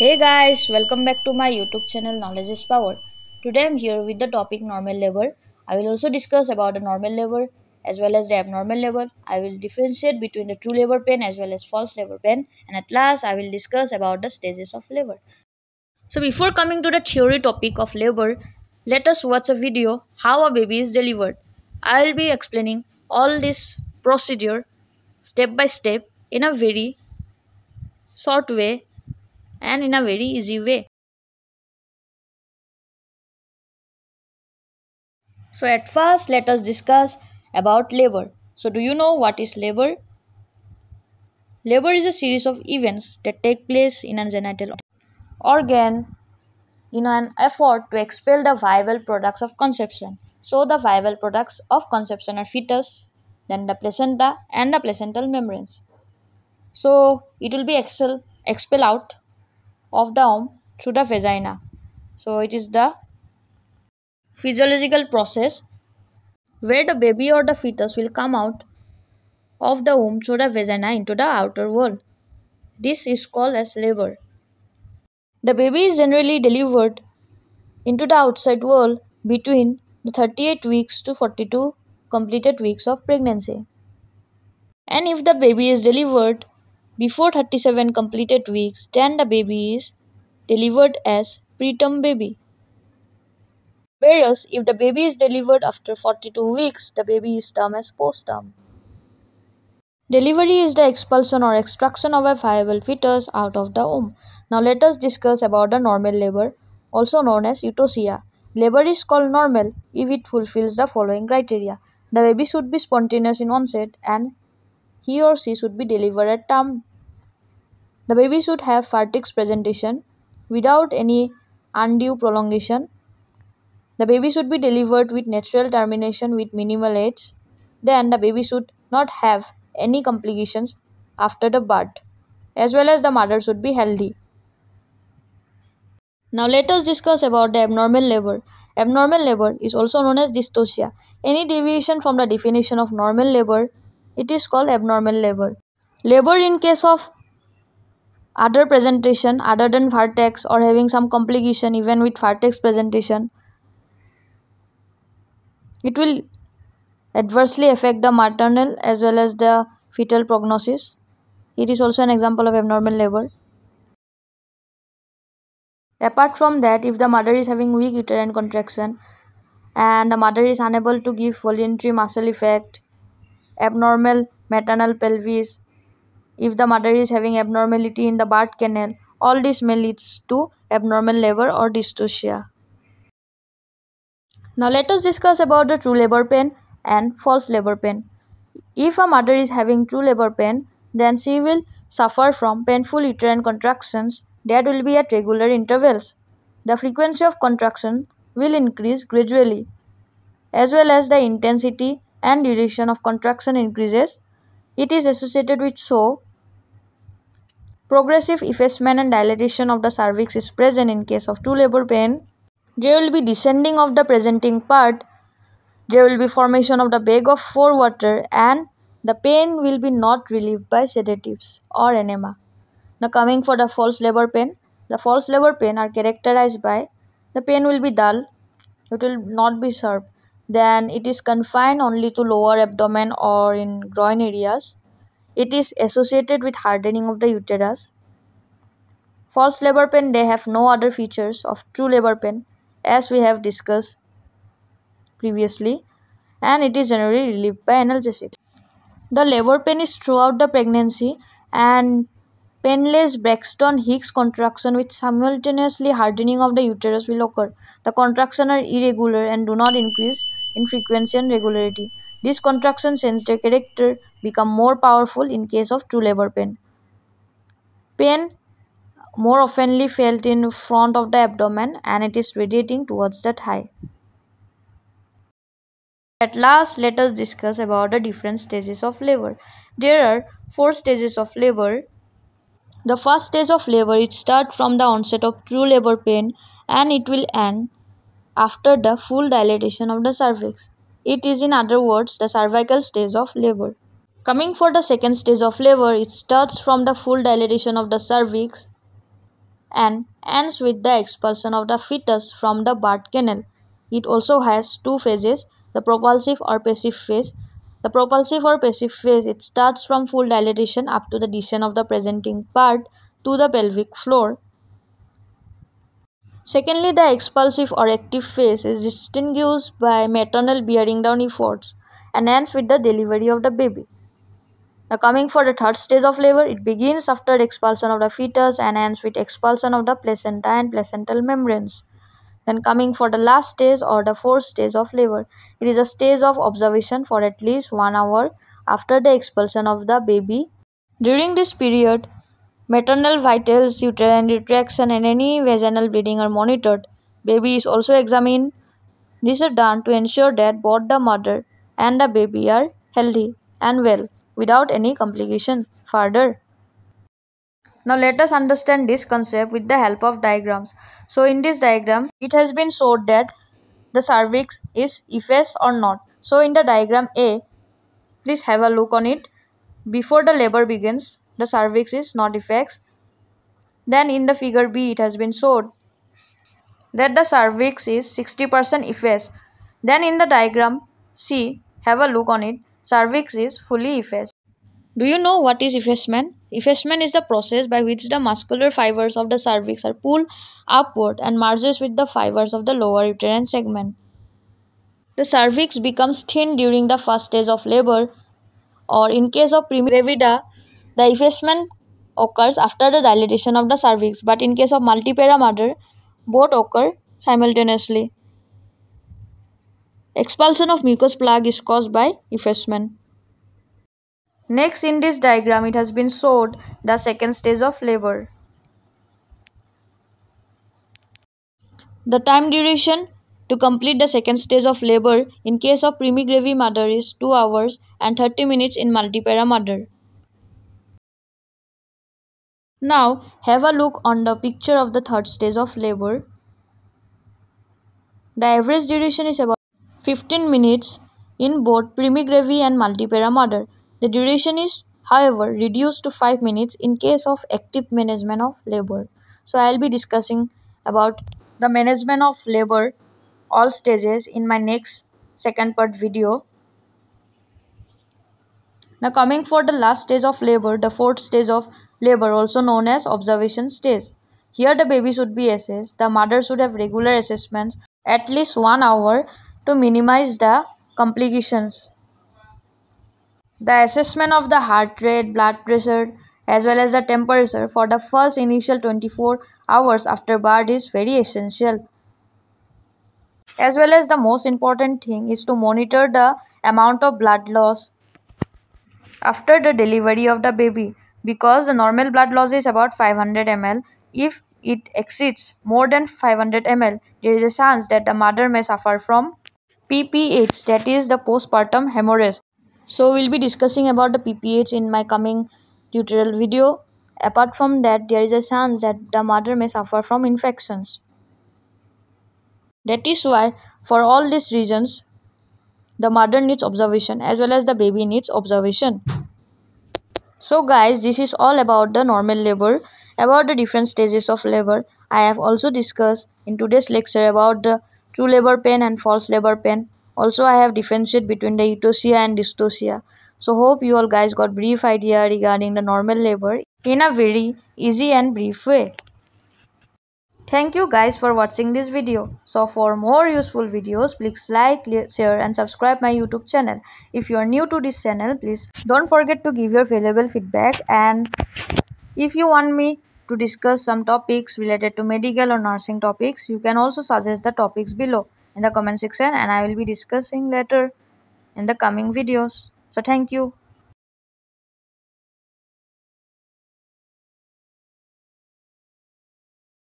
Hey guys, welcome back to my YouTube channel Knowledge is Power. Today I'm here with the topic normal labor. I will also discuss about the normal labor as well as the abnormal labor. I will differentiate between the true labor pain as well as false labor pain and at last I will discuss about the stages of labor. So before coming to the theory topic of labor, let us watch a video how a baby is delivered. I will be explaining all this procedure step by step in a very short way and in a very easy way. So at first let us discuss about labor. So do you know what is labor? Labor is a series of events that take place in a genital organ in an effort to expel the viable products of conception. So the viable products of conception are fetus, then the placenta and the placental membranes. So it will be expel, expel out of the womb through the vagina. So it is the physiological process where the baby or the fetus will come out of the womb through the vagina into the outer world. This is called as labor. The baby is generally delivered into the outside world between the 38 weeks to 42 completed weeks of pregnancy. And if the baby is delivered before 37 completed weeks, then the baby is delivered as preterm baby. Whereas if the baby is delivered after 42 weeks, the baby is termed as postterm. Delivery is the expulsion or extraction of a viable fetus out of the womb. Now let us discuss about the normal labor, also known as eutocia. Labor is called normal if it fulfills the following criteria. The baby should be spontaneous in onset and he or she should be delivered at term the baby should have vertex presentation without any undue prolongation. The baby should be delivered with natural termination with minimal aids. Then the baby should not have any complications after the birth, as well as the mother should be healthy. Now let us discuss about the abnormal labor. Abnormal labor is also known as dystocia. Any deviation from the definition of normal labor, it is called abnormal labor. Labor in case of other presentation other than vertex or having some complication even with vertex presentation it will adversely affect the maternal as well as the fetal prognosis. It is also an example of abnormal labor. Apart from that if the mother is having weak uterine contraction and the mother is unable to give voluntary muscle effect abnormal maternal pelvis if the mother is having abnormality in the birth canal all this may leads to abnormal labor or dystocia. Now let us discuss about the true labor pain and false labor pain. If a mother is having true labor pain then she will suffer from painful uterine contractions. That will be at regular intervals. The frequency of contraction will increase gradually as well as the intensity and duration of contraction increases. It is associated with so Progressive effacement and dilatation of the cervix is present in case of true labor pain. There will be descending of the presenting part. There will be formation of the bag of forewater and the pain will be not relieved by sedatives or enema. Now coming for the false labor pain. The false labor pain are characterized by the pain will be dull. It will not be sharp. Then it is confined only to lower abdomen or in groin areas. It is associated with hardening of the uterus. False labor pain they have no other features of true labor pain as we have discussed previously and it is generally relieved by analgesics. The labor pain is throughout the pregnancy and painless Braxton Hicks contraction with simultaneously hardening of the uterus will occur. The contractions are irregular and do not increase in frequency and regularity. These contractions sense their character become more powerful in case of true labor pain. Pain more oftenly felt in front of the abdomen and it is radiating towards the thigh. At last, let us discuss about the different stages of labor. There are four stages of labor. The first stage of labor it starts from the onset of true labor pain and it will end after the full dilatation of the cervix. It is in other words the cervical stage of labor. Coming for the second stage of labor, it starts from the full dilatation of the cervix and ends with the expulsion of the fetus from the birth canal. It also has two phases, the propulsive or passive phase. The propulsive or passive phase, it starts from full dilatation up to the descent of the presenting part to the pelvic floor. Secondly, the expulsive or active phase is distinguished by maternal bearing down efforts and ends with the delivery of the baby. Now coming for the third stage of labor, it begins after expulsion of the fetus and ends with expulsion of the placenta and placental membranes. Then coming for the last stage or the fourth stage of labor, it is a stage of observation for at least one hour after the expulsion of the baby. During this period, maternal vitals, uterine retraction and any vaginal bleeding are monitored. Baby is also examined. This is done to ensure that both the mother and the baby are healthy and well without any complication further. Now let us understand this concept with the help of diagrams. So in this diagram, it has been showed that the cervix is effaced or not. So in the diagram A, please have a look on it. Before the labor begins, the cervix is not effaced. Then in the figure B, it has been showed that the cervix is 60% effaced. Then in the diagram C, have a look on it. Cervix is fully effaced. Do you know what is effacement? Effacement is the process by which the muscular fibers of the cervix are pulled upward and merges with the fibers of the lower uterine segment. The cervix becomes thin during the first stage of labor or in case of primigravida, the effacement occurs after the dilatation of the cervix but in case of multipara mother, both occur simultaneously. Expulsion of mucous plug is caused by effacement. Next in this diagram it has been showed the second stage of labor. The time duration to complete the second stage of labor in case of primigravi mother is 2 hours and 30 minutes in multipara mother. Now have a look on the picture of the third stage of labor. The average duration is about 15 minutes in both primigravi and multipara mother. The duration is, however, reduced to 5 minutes in case of active management of labor. So I will be discussing about the management of labor all stages in my next second part video. Now coming for the last stage of labor, the fourth stage of labor also known as observation stage. Here the baby should be assessed. The mother should have regular assessments at least one hour to minimize the complications. The assessment of the heart rate, blood pressure, as well as the temperature for the first initial 24 hours after birth is very essential. As well as the most important thing is to monitor the amount of blood loss after the delivery of the baby because the normal blood loss is about 500 ml. If it exceeds more than 500 ml, there is a chance that the mother may suffer from PPH that is the postpartum hemorrhage. So we'll be discussing about the PPH in my coming tutorial video. Apart from that, there is a chance that the mother may suffer from infections. That is why for all these reasons, the mother needs observation as well as the baby needs observation. So guys, this is all about the normal labor, about the different stages of labor. I have also discussed in today's lecture about the true labor pain and false labor pain also, I have differentiated between the eutocia and dystocia. So, hope you all guys got brief idea regarding the normal labor in a very easy and brief way. Thank you guys for watching this video. So for more useful videos, please like, share and subscribe my YouTube channel. If you are new to this channel, please don't forget to give your valuable feedback and if you want me to discuss some topics related to medical or nursing topics, you can also suggest the topics below in the comment section and I will be discussing later in the coming videos. So thank you.